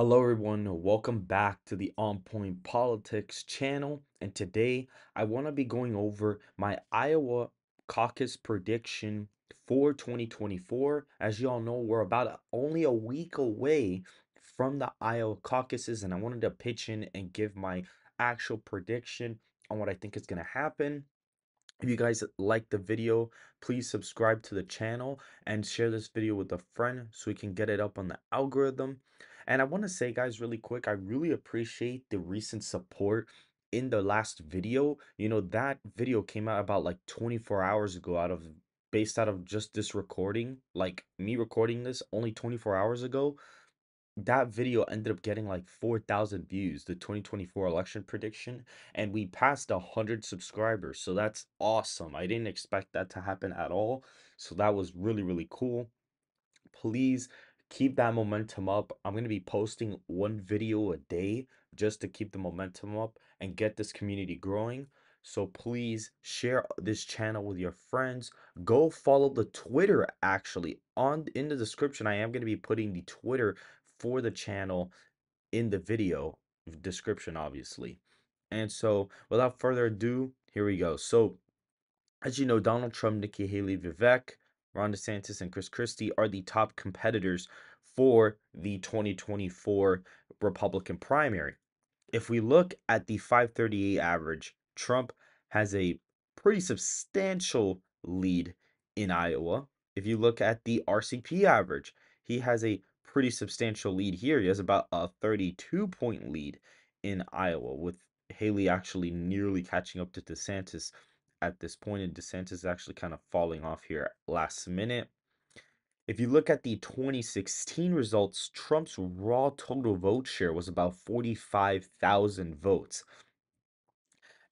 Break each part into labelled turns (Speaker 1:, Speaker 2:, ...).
Speaker 1: Hello, everyone. Welcome back to the On Point Politics channel. And today I want to be going over my Iowa caucus prediction for 2024. As you all know, we're about only a week away from the Iowa caucuses, and I wanted to pitch in and give my actual prediction on what I think is going to happen. If you guys like the video, please subscribe to the channel and share this video with a friend so we can get it up on the algorithm. And I want to say, guys, really quick, I really appreciate the recent support in the last video. You know, that video came out about like 24 hours ago out of based out of just this recording, like me recording this only 24 hours ago that video ended up getting like 4,000 views, the 2024 election prediction, and we passed 100 subscribers. So that's awesome. I didn't expect that to happen at all. So that was really, really cool. Please keep that momentum up. I'm going to be posting one video a day just to keep the momentum up and get this community growing. So please share this channel with your friends. Go follow the Twitter actually on in the description. I am going to be putting the Twitter for the channel in the video description, obviously. And so, without further ado, here we go. So, as you know, Donald Trump, Nikki Haley, Vivek, Ron DeSantis, and Chris Christie are the top competitors for the 2024 Republican primary. If we look at the 538 average, Trump has a pretty substantial lead in Iowa. If you look at the RCP average, he has a pretty substantial lead here. He has about a 32 point lead in Iowa, with Haley actually nearly catching up to DeSantis at this point, and DeSantis is actually kind of falling off here last minute. If you look at the 2016 results, Trump's raw total vote share was about 45,000 votes,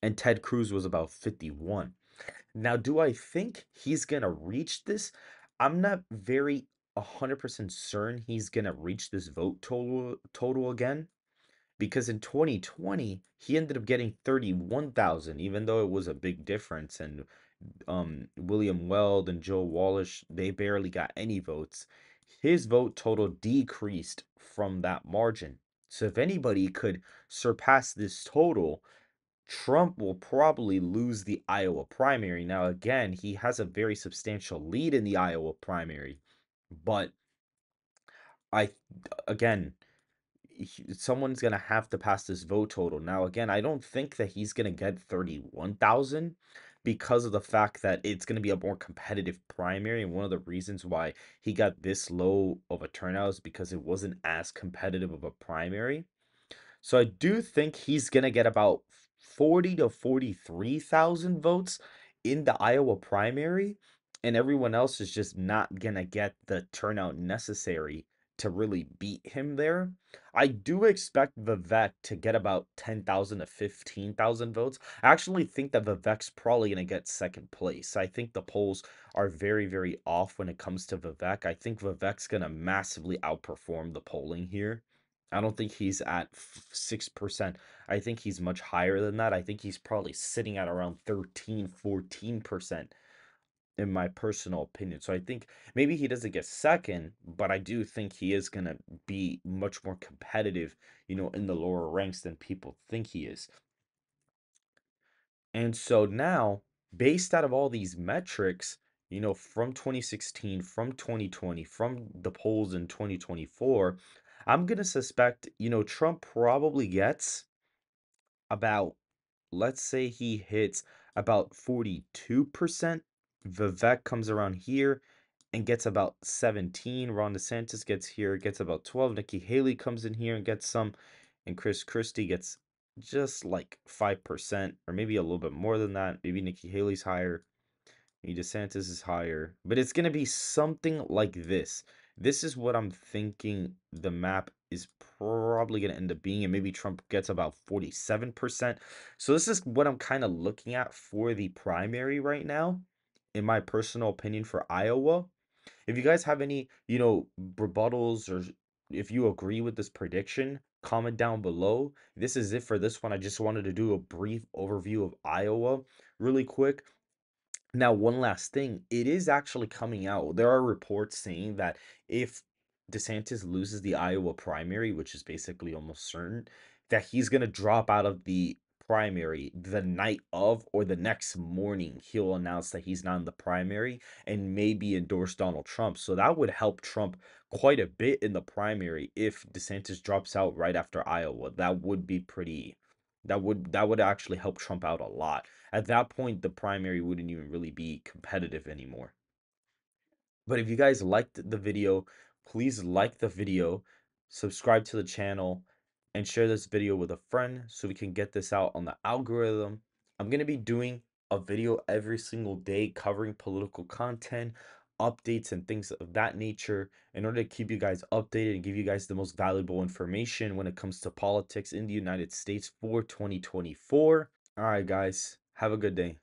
Speaker 1: and Ted Cruz was about 51. Now, do I think he's going to reach this? I'm not very 100% certain he's going to reach this vote total total again because in 2020 he ended up getting 31,000 even though it was a big difference and um William Weld and Joe Walsh they barely got any votes. His vote total decreased from that margin. So if anybody could surpass this total Trump will probably lose the Iowa primary. Now again he has a very substantial lead in the Iowa primary but I again, someone's gonna have to pass this vote total. Now, again, I don't think that he's gonna get 31,000 because of the fact that it's gonna be a more competitive primary. And one of the reasons why he got this low of a turnout is because it wasn't as competitive of a primary. So I do think he's gonna get about 40 to 43,000 votes in the Iowa primary and everyone else is just not gonna get the turnout necessary to really beat him there. I do expect Vivek to get about 10,000 to 15,000 votes. I actually think that Vivek's probably going to get second place. I think the polls are very, very off when it comes to Vivek. I think Vivek's going to massively outperform the polling here. I don't think he's at 6%. I think he's much higher than that. I think he's probably sitting at around 13, 14% in my personal opinion. So I think maybe he doesn't get second, but I do think he is going to be much more competitive, you know, in the lower ranks than people think he is. And so now, based out of all these metrics, you know, from 2016, from 2020, from the polls in 2024, I'm going to suspect, you know, Trump probably gets about, let's say he hits about 42%. Vivek comes around here and gets about 17. Ron DeSantis gets here, gets about 12. Nikki Haley comes in here and gets some. And Chris Christie gets just like 5%, or maybe a little bit more than that. Maybe Nikki Haley's higher. Maybe DeSantis is higher. But it's going to be something like this. This is what I'm thinking the map is probably going to end up being. And maybe Trump gets about 47%. So this is what I'm kind of looking at for the primary right now in my personal opinion, for Iowa. If you guys have any, you know, rebuttals or if you agree with this prediction, comment down below. This is it for this one. I just wanted to do a brief overview of Iowa really quick. Now, one last thing, it is actually coming out. There are reports saying that if DeSantis loses the Iowa primary, which is basically almost certain, that he's going to drop out of the primary the night of or the next morning. He'll announce that he's not in the primary and maybe endorse Donald Trump. So that would help Trump quite a bit in the primary if DeSantis drops out right after Iowa. That would be pretty that would that would actually help Trump out a lot. At that point, the primary wouldn't even really be competitive anymore. But if you guys liked the video, please like the video, subscribe to the channel, and share this video with a friend so we can get this out on the algorithm. I'm going to be doing a video every single day covering political content, updates, and things of that nature in order to keep you guys updated and give you guys the most valuable information when it comes to politics in the United States for 2024. All right, guys, have a good day.